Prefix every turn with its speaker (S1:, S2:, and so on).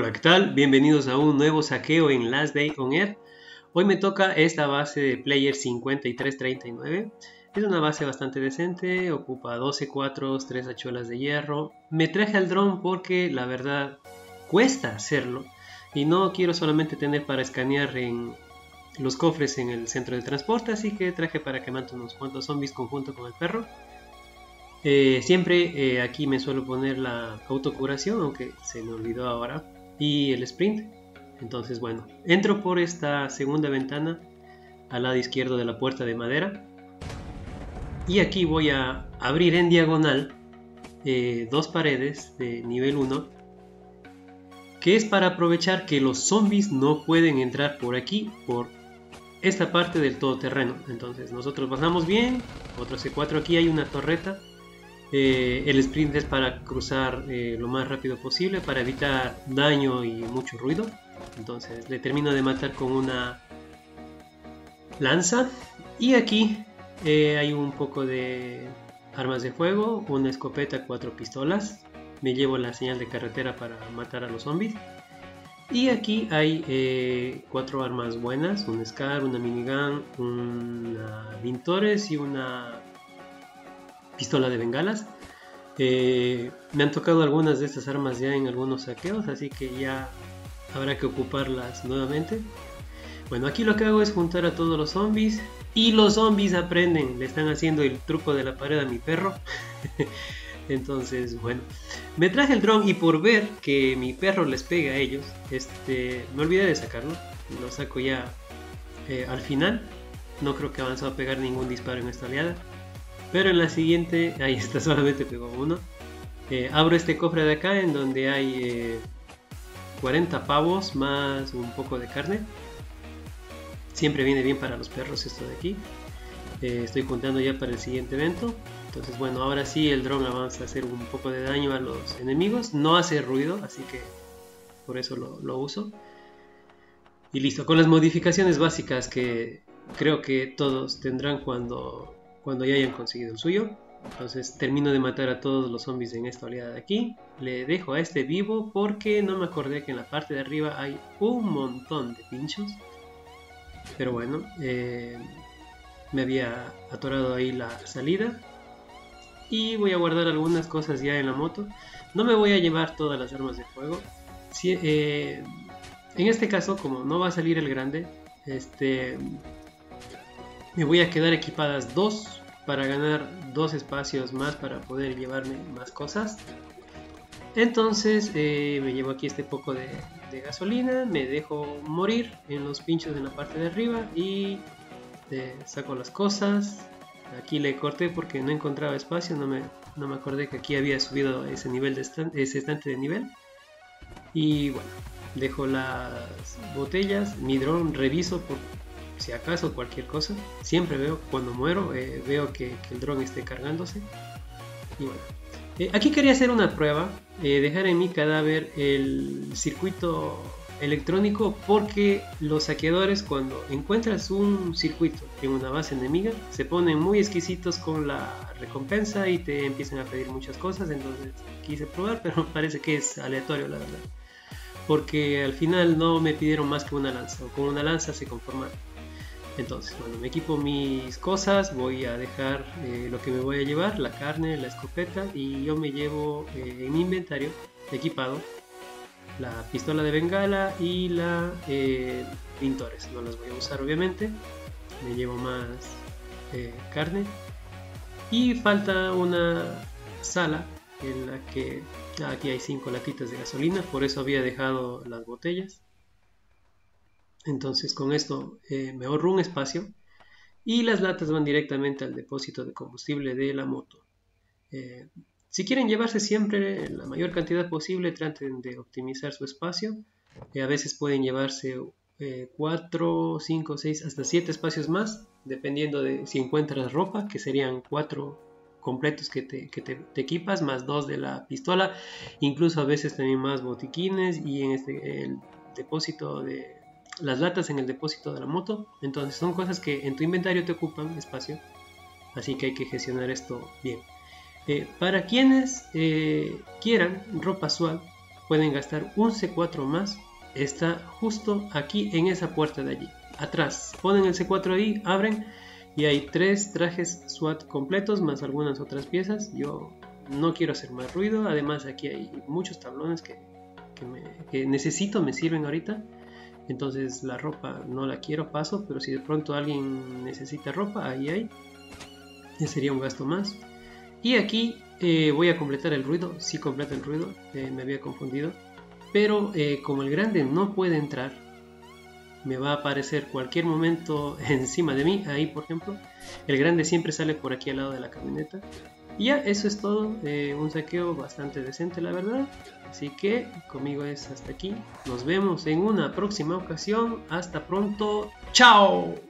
S1: Hola, ¿qué tal? Bienvenidos a un nuevo saqueo en Last Day on Air. Hoy me toca esta base de Player 5339. Es una base bastante decente, ocupa 12 cuatros, 3 hachuelas de hierro. Me traje al dron porque la verdad cuesta hacerlo y no quiero solamente tener para escanear en los cofres en el centro de transporte, así que traje para que mate unos cuantos zombies conjunto con el perro. Eh, siempre eh, aquí me suelo poner la autocuración, aunque se me olvidó ahora y el sprint. Entonces, bueno, entro por esta segunda ventana al lado izquierdo de la puerta de madera. Y aquí voy a abrir en diagonal eh, dos paredes de nivel 1. Que es para aprovechar que los zombies no pueden entrar por aquí, por esta parte del todoterreno. Entonces nosotros pasamos bien. Otro C4 aquí hay una torreta eh, el sprint es para cruzar eh, lo más rápido posible, para evitar daño y mucho ruido. Entonces le termino de matar con una lanza. Y aquí eh, hay un poco de armas de fuego, una escopeta, cuatro pistolas. Me llevo la señal de carretera para matar a los zombies. Y aquí hay cuatro armas buenas, un SCAR, una minigun, una Vintores y una pistola de bengalas. Eh, me han tocado algunas de estas armas ya en algunos saqueos, así que ya habrá que ocuparlas nuevamente. Bueno, aquí lo que hago es juntar a todos los zombies y los zombies aprenden, le están haciendo el truco de la pared a mi perro. Entonces, bueno, me traje el dron y por ver que mi perro les pega a ellos, este, me olvidé de sacarlo. Lo saco ya eh, al final. No creo que avanzado a pegar ningún disparo en esta oleada. Pero en la siguiente, ahí está, solamente pegó uno. Eh, abro este cofre de acá en donde hay 40 eh, pavos más un poco de carne. Siempre viene bien para los perros esto de aquí. Eh, estoy contando ya para el siguiente evento. Entonces bueno, ahora sí el dron avanza a hacer un poco de daño a los enemigos. No hace ruido, así que por eso lo uso. Y listo, con las modificaciones básicas que creo que todos tendrán cuando cuando ya hayan conseguido el suyo. Entonces termino de matar a todos los zombies en esta oleada de aquí. Le dejo a este vivo porque no me acordé que en la parte de arriba hay un montón de pinchos. Pero bueno, eh, me había atorado ahí la salida. Y voy a guardar algunas cosas ya en la moto. No me voy a llevar todas las armas de fuego. Eh, en este caso, como no va a salir el grande, este, me voy a quedar equipadas dos para ganar dos espacios más para poder llevarme más cosas. Entonces eh, me llevo aquí este poco de, gasolina, me dejo morir en los pinchos en la parte de arriba y eh, saco las cosas. Aquí le corté porque no encontraba espacio, no me, no me acordé que aquí había subido ese nivel de ese estante de nivel. Y bueno, dejo las botellas, mi dron reviso por si acaso cualquier cosa. Siempre veo, cuando muero, eh, veo que, el dron esté cargándose. Y bueno, eh, aquí quería hacer una prueba, eh, dejar en mi cadáver el circuito electrónico porque los saqueadores cuando encuentras un circuito en una base enemiga se ponen muy exquisitos con la recompensa y te empiezan a pedir muchas cosas entonces quise probar pero parece que es aleatorio la verdad porque al final no me pidieron más que una lanza o con una lanza se conformaron entonces, cuando me equipo mis cosas, voy a dejar eh, lo que me voy a llevar, la carne, la escopeta y yo me llevo eh, en mi inventario equipado la pistola de bengala y la eh, pintores. No las voy a usar obviamente. Me llevo más carne. Y falta una sala en la que aquí hay 5 latitas de gasolina, por eso había dejado las botellas. Entonces con esto eh, me ahorro un espacio y las latas van directamente al depósito de combustible de la moto. Eh, si quieren llevarse siempre la mayor cantidad posible, traten de optimizar su espacio. Eh, a veces pueden llevarse 4, 5, 6, hasta 7 espacios más, dependiendo de si encuentras ropa, que serían 4 completos que, te, equipas, más 2 de la pistola, incluso a veces también más botiquines y en este, el depósito de las latas en el depósito de la moto. Entonces son cosas que en tu inventario te ocupan espacio. Así que hay que gestionar esto bien. Eh, para quienes eh, quieran ropa suave, pueden gastar un C4 más. Está justo aquí en esa puerta de allí. Atrás. Ponen el C4 ahí, abren y hay tres trajes SWAT completos más algunas otras piezas. Yo no quiero hacer más ruido. Además aquí hay muchos tablones que, que necesito, me sirven ahorita. Entonces la ropa no la quiero, paso, pero si de pronto alguien necesita ropa, ahí hay. Ya sería un gasto más. Y aquí eh, voy a completar el ruido, sí completa el ruido, eh, me había confundido. Pero eh, como el grande no puede entrar, me va a aparecer cualquier momento encima de mí, ahí por ejemplo. El grande siempre sale por aquí al lado de la camioneta. Y ya, eso es todo. un saqueo bastante decente, la verdad. Así que conmigo es hasta aquí. Nos vemos en una próxima ocasión. Hasta pronto. ¡Chao!